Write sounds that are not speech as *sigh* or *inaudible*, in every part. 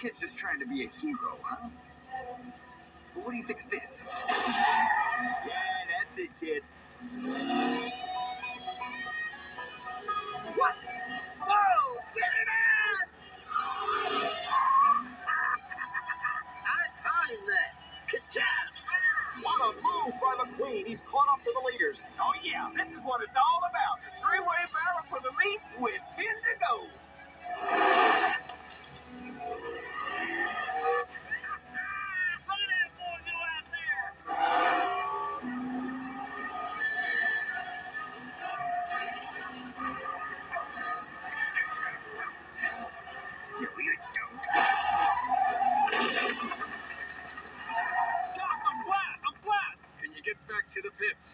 kid's just trying to be a hero, huh? But what do you think of this? Yeah, that's it, kid. What?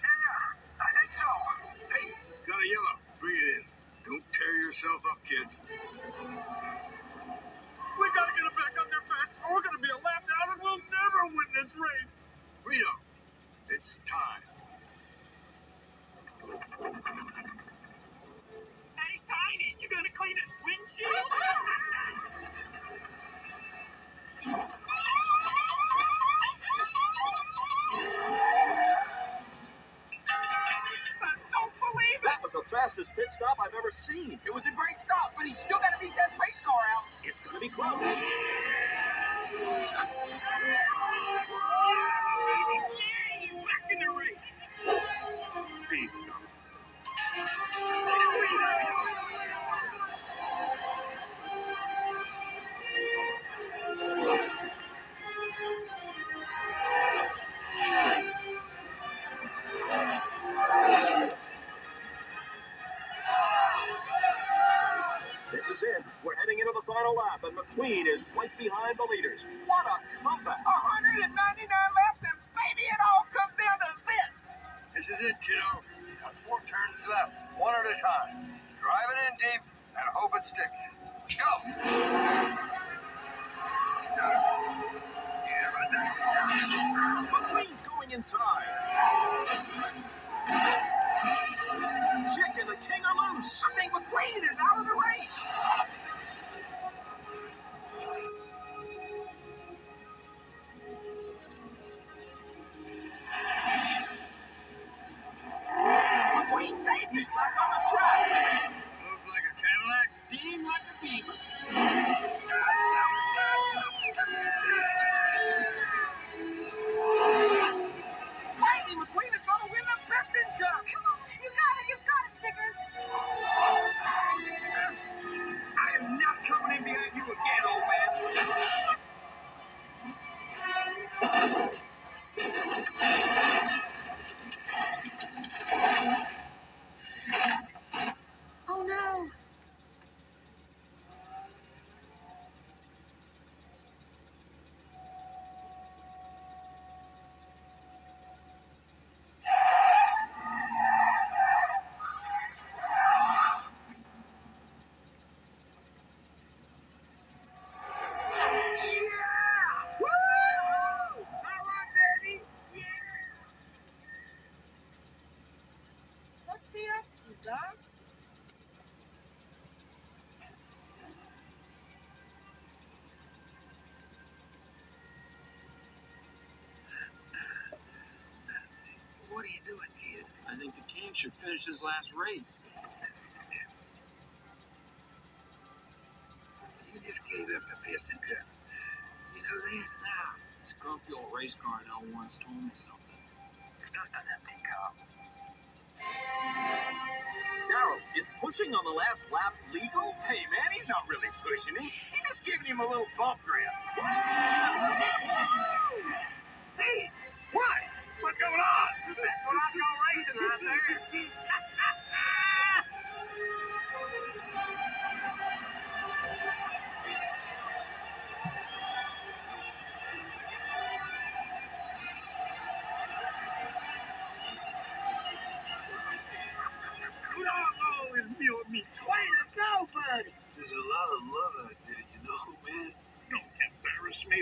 I think so. Hey, Got a yellow. Bring it in. Don't tear yourself up, kid. We gotta get him back up there fast, or we're gonna be a lap down and we'll never win this race. Reno, it's time. Hey, Tiny, you gonna clean his windshield? Pit stop I've ever seen. it was a great stop, but he's still got to beat that race car out. It's going to be close. Lap, and McQueen is right behind the leaders. What a comeback! 199 laps, and baby, it all comes down to this. This is it, kiddo. Got four turns left, one at a time. Drive it in deep and hope it sticks. Go! McQueen's going inside. Chick and the king are loose. I think up? What are you doing, kid? I think the king should finish his last race. You just gave up the Piston Cup. You know that? Nah, this grumpy old race car now once told me something. It's just an empty cup. Darrell, is pushing on the last lap legal? Hey, man, he's not really pushing him. He's just giving him a little bump grab. Hey, what? What's going on? That's what I call racing right there. *laughs*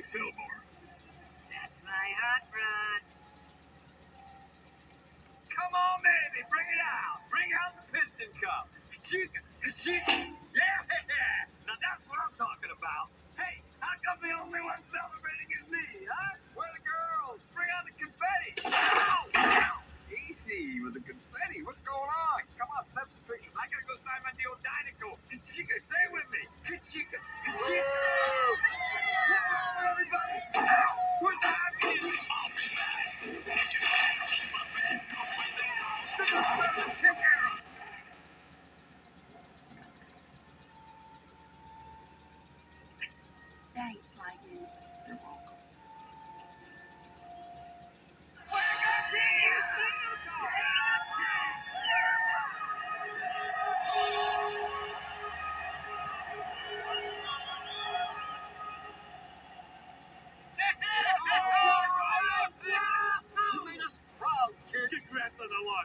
Fillmore. That's my hot rod. Come on, baby, bring it out. Bring out the piston cup. Ka-chicka, ka-chicka. Yeah! *laughs* Now that's what I'm talking about. Hey, how come the only one celebrating with the confetti. What's going on? Come on, snap some pictures. I gotta go sign my deal with Dinoco. Kachika, say it with me. Kachika, Kachika. Whoa, everybody. What's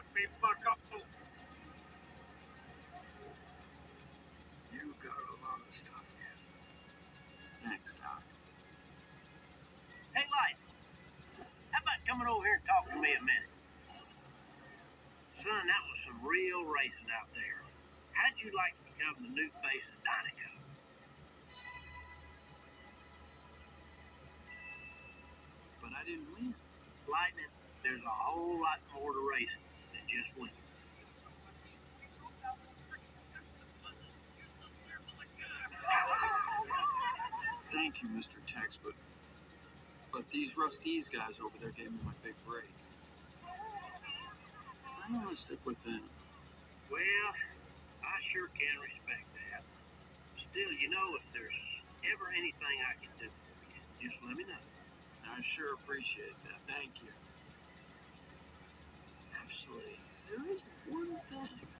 Congrats on the loss, me bucko. You got a lot of stuff, kid. Thanks, Doc. Hey, Light. How about coming over here and talking to me a minute? Son, that was some real racing out there. How'd you like to become the new face of Dinoco? But I didn't win. Lightning, there's a whole lot more to racing just winning. Thank you, Mr. Tex, but but these Rust-eze guys over there gave me my big break. I want to stick with them. Well, I sure can respect that. Still, you know, if there's ever anything I can do for you, just let me know. I sure appreciate that. Thank you actually, there is one thing.